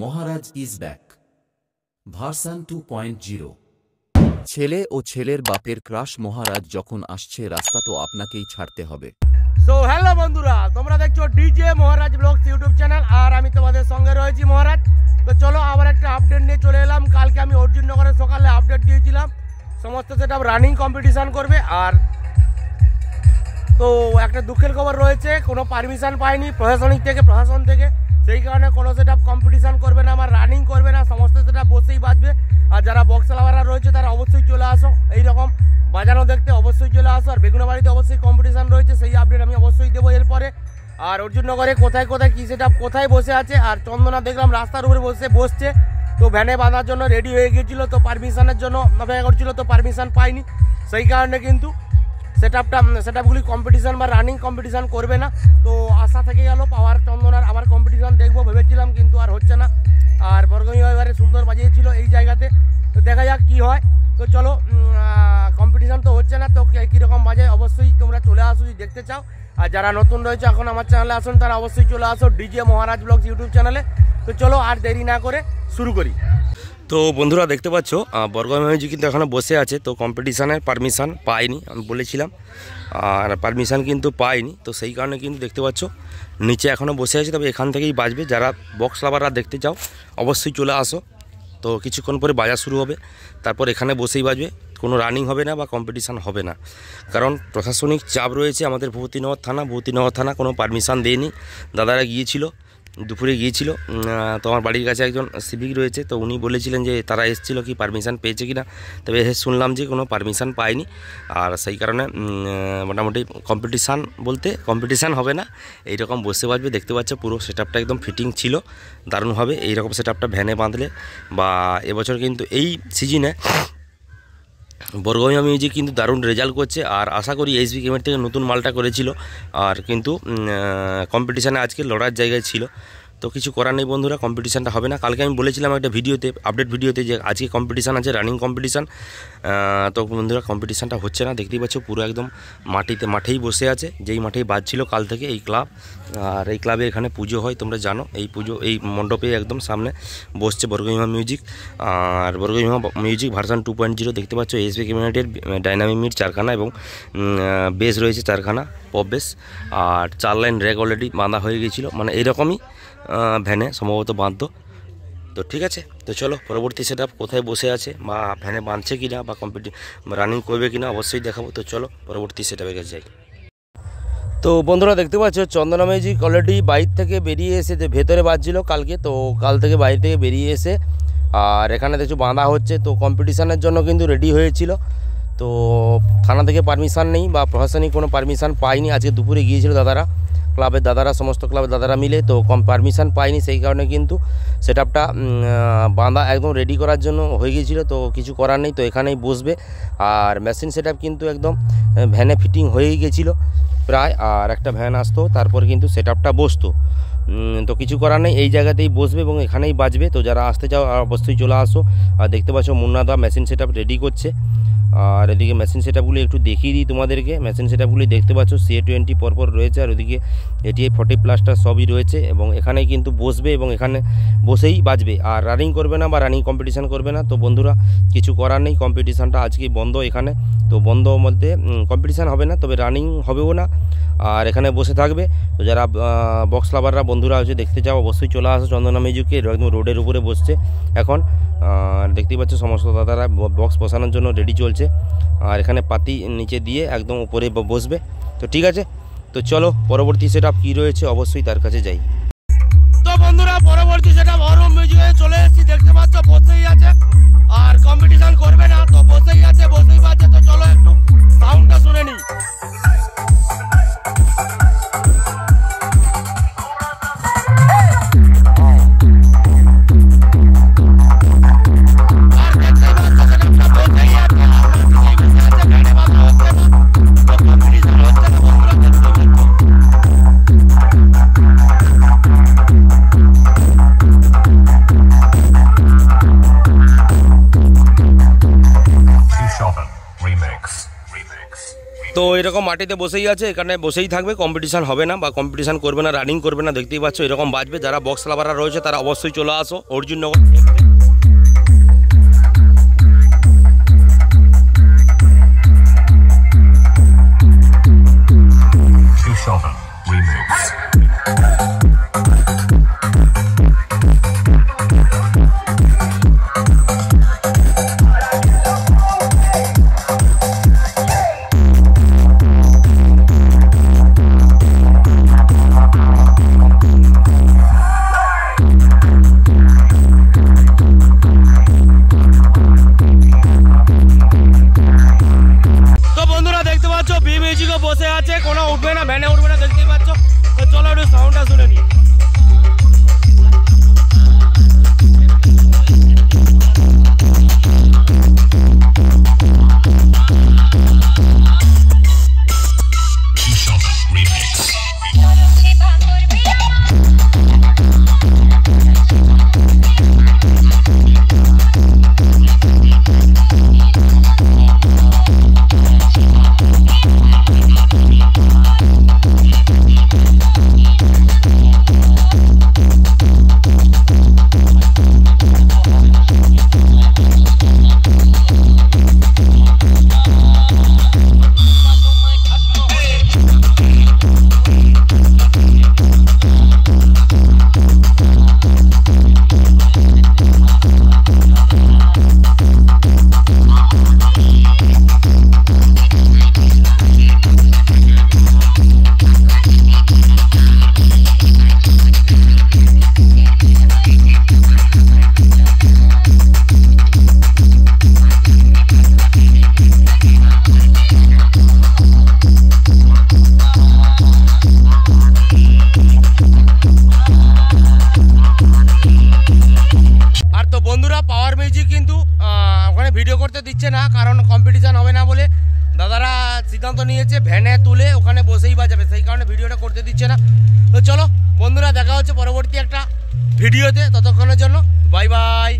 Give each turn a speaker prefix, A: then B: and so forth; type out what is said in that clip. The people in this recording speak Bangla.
A: Maharaj is back. Version two point zero.
B: ছেলে ও ছেলের বাপের ক্রাশ মহারাজ যখন আসছে রাস্তা তো আপনাকেই ছাড়তে হবে।
C: সো হ্যালো বন্ধুরা তোমরা দেখছ DJ Maharaj blogs YouTube channel আর আমি তোমাদের সঙ্গে রয়েছি মহারাজ। তো চলো আবার একটা আপডেট নিয়ে চলে এলাম। কালকে আমি অর্জুন নগরে সকালে আপডেট দিয়েছিলাম। সমস্ত সেটা রানিং কম্পিটিশন করবে আর তো একটা দুঃখের খবর রয়েছে কোনো পারমিশন পাইনি প্রশাসনিক থেকে প্রশাসন থেকে। সেই কারণে কোনো সেটা কম্পিটিশন করবে না, আমার রানিং করবে না, সমস্ত সেটা বসেই বাজবে। আর যারা বক্স লাভাররা রয়েছে, তারা অবশ্যই চলে আসো। এইরকম বাজানো দেখতে অবশ্যই চলে আসো। আর বেগুনাবাড়িতে অবশ্যই কম্পিটিশান রয়েছে, সেই আপডেট আমি অবশ্যই দেবো এরপরে। আর অর্জুননগরে কোথায় কোথায় কী সেটা কোথায় বসে আছে? আর চন্দনা দেখলাম রাস্তার উপরে বসে বসছে। তো ভ্যানে বাঁধার জন্য রেডি হয়ে গিয়েছিল, তো পারমিশনের জন্য অপেক্ষা করছিল, তো পারমিশন পাইনি। সেই কারণে কিন্তু সেট আপটা সেট আপগুলি কম্পিটিশান বা রানিং কম্পিটিশান করবে না। তো আশা থেকে গেল কম্পিটিশান দেখব, ভেবেছিলাম কিন্তু আর হচ্ছে না। আর বর্গমী এবারে সুন্দর বাজিয়েছিল এই জায়গাতে। তো দেখা যাক কি হয়। তো চলো কম্পিটিশান তো হচ্ছে না, তো কীরকম বাজে অবশ্যই তোমরা চলে আসো, যদি দেখতে চাও। আর যারা নতুন রয়েছে, এখন আমার চ্যানেলে আসুন, তারা অবশ্যই চলে আসো। ডিজে মহারাজ ব্লগস ইউটিউব চ্যানেলে তো চলো, আর দেরি না করে শুরু করি। তো বন্ধুরা দেখতে পাচ্ছ বরগম মিউজিক কিন্তু এখনও বসে আছে, তো কম্পিটিশানের পারমিশান পাইনি আমি বলেছিলাম। আর পারমিশান কিন্তু পাইনি তো সেই কারণে কিন্তু দেখতে পাচ্ছ, নিচে এখনও বসে আছে, তবে এখান থেকেই বাজবে। যারা বক্স লাভাররা দেখতে চাও, অবশ্যই চলে আসো। তো কিছুক্ষণ পরে বাজার শুরু হবে, তারপর এখানে বসেই বাজবে। কোনো রানিং হবে না বা কম্পিটিশান হবে না। কারণ প্রশাসনিক চাপ রয়েছে আমাদের ভূতিনগর থানা ভূতিনগর থানা কোনো পারমিশান দেয়নি। দাদারা গিয়েছিল দুপুরে গিয়েছিল। তো আমার বাড়ির কাছে একজন সিভিক রয়েছে, তো উনি বলেছিলেন যে তারা এসেছিল কি পারমিশন পেয়েছে কি না তবে এসে শুনলাম যে কোনো পারমিশন পায়নি। আর সেই কারণে মোটামুটি কম্পিটিশান বলতে কম্পিটিশান হবে না। এইরকম বসে বাজবে দেখতে পাচ্ছ পুরো সেট একদম ফিটিং ছিল। দারুণ হবে, এইরকম সেট ভ্যানে বাঁধলে। বা এবছর কিন্তু এই সিজনে বরগমিয়া মিউজিক কিন্তু দারুণ রেজাল্ট করছে আর আশা করি এইচবি গেমের থেকে নতুন মালটা করেছিল। আর কিন্তু কম্পিটিশানে আজকে লড়ার জায়গায় ছিল। তো কিছু করার নেই বন্ধুরা কম্পিটিশানটা হবে না। কালকে আমি বলেছিলাম একটা ভিডিওতে আপডেট ভিডিওতে যে আজকে কম্পিটিশান আছে রানিং কম্পিটিশান তো বন্ধুরা কম্পিটিশানটা হচ্ছে না। দেখতেই পাচ্ছ পুরো একদম মাটিতে মাঠেই বসে আছে। যেই মাঠেই বাজছিল কাল থেকে এই ক্লাব আর এই ক্লাবে এখানে পুজো হয় তোমরা জানো। এই পুজো এই মণ্ডপে একদম সামনে বসছে বর্গহিমা মিউজিক আর বর্গহিমা music version two point zero দেখতে পাচ্ছ এসবি কমিউনিটির ডাইনামিক মিট চারখানা এবং বেস রয়েছে চারখানা পপ বেস আর চার লাইন র্যাক অলরেডি বাঁধা হয়ে গেছিল। মানে এইরকমই আহ, ভ্যানে সম্ভবত বাঁধতো। তো ঠিক আছে, তো চলো পরবর্তী সেট কোথায় বসে আছে বা ভ্যানে বাঁধছে কি না বা কম্পিটি রানিং করবে কি না অবশ্যই দেখাবো। তো চলো পরবর্তী সেট কাছে যাই। তো বন্ধুরা দেখতে পাচ্ছ, চন্দনা অলরেডি বাইর থেকে বেরিয়ে এসে যে ভেতরে বাজছিল কালকে, তো কাল থেকে বাইরে থেকে বেরিয়ে এসে, আর এখানে দেখছ বাঁধা হচ্ছে, তো কম্পিটিশানের জন্য কিন্তু রেডি হয়েছিল। তো থানা থেকে পারমিশান নেই বা প্রশাসনিক কোনো পারমিশান পাইনি আজকে দুপুরে গিয়েছিল দাদারা। ক্লাবের দাদারা, সমস্ত ক্লাবের দাদারা মিলে তো কম পারমিশান পাইনি সেই কারণে কিন্তু সেট আপটা বাঁধা একদম রেডি করার জন্য হয়ে গিয়েছিল, তো কিছু করার নেই, তো এখানেই বসবে। আর মেশিন সেট কিন্তু একদম ভ্যানে ফিটিং হয়েই গেছিল প্রায়, আর একটা ভ্যান আসতো, তারপর কিন্তু সেট আপটা বসতো তো কিছু করার নেই, এই জায়গাতেই বসবে এবং এখানেই বাজবে, তো যারা আসতে চাও, অবশ্যই চলে আসো। আর দেখতে পাচ্ছ মুন্নাদা মেশিন সেট রেডি করছে। আর এদিকে মেশিন সেটআপগুলি একটু দেখিয়ে দিই তোমাদেরকে। মেশিন সেটআপগুলি দেখতে পাচ্ছ সি টোয়েন্টি পরপর রয়েছে, আর ওদিকে এটি ফর্টি প্লাসটা সবই রয়েছে এবং এখানেই কিন্তু বসবে এবং এখানে বসেই বাজবে। আর রানিং করবে না বা রানিং কম্পিটিশান করবে না। তো বন্ধুরা, কিছু করার নেই কম্পিটিশানটা আজকে বন্ধ এখানে। তো বন্ধ মধ্যে কম্পিটিশান হবে না, তবে রানিং হবেও না। আর এখানে বসে থাকবে। তো যারা বক্স লাভাররা বন্ধুরা হচ্ছে দেখতে চাও, অবশ্যই চলে আসো চন্দনা মিউজিকে একদম রোডের উপরে বসছে। এখন আর দেখতেই পাচ্ছ, সমস্ত দাদারা বক্স বসানোর জন্য রেডি চলছে। আর এখানে পাতি নিচে দিয়ে একদম উপরে বসবে। তো ঠিক আছে? তো চলো, পরবর্তী সেট আপ কী রয়েছে অবশ্যই তার কাছে যাই। তো বন্ধুরা, পরবর্তী সেটা অরম মিউজিকে চলে এসেছি। দেখতে পাচ্ছ, বসেই আছে। আর কম্পিটিশান করবে না, তো বসেই তো
D: এরকম মাটিতে বসেই আছে, এখানে বসেই থাকবে কম্পিটিশান হবে না বা কম্পিটিশান করবে না রানিং করবে না, দেখতেই পাচ্ছ, এরকম বাজবে। যারা বক্স লাভাররা রয়েছে, তারা অবশ্যই চলে আসো অর্জুন নগর ভিডিও করতে দিচ্ছে না, কারণ কম্পিটিশান হবে না বলে। দাদারা সিদ্ধান্ত নিয়েছে, ভ্যানে তুলে ওখানে বসেই বাজাবে, সেই কারণে ভিডিওটা করতে দিচ্ছে না। তো চলো, বন্ধুরা, দেখা হচ্ছে পরবর্তী একটা ভিডিওতে ততক্ষণের জন্য বাই বাই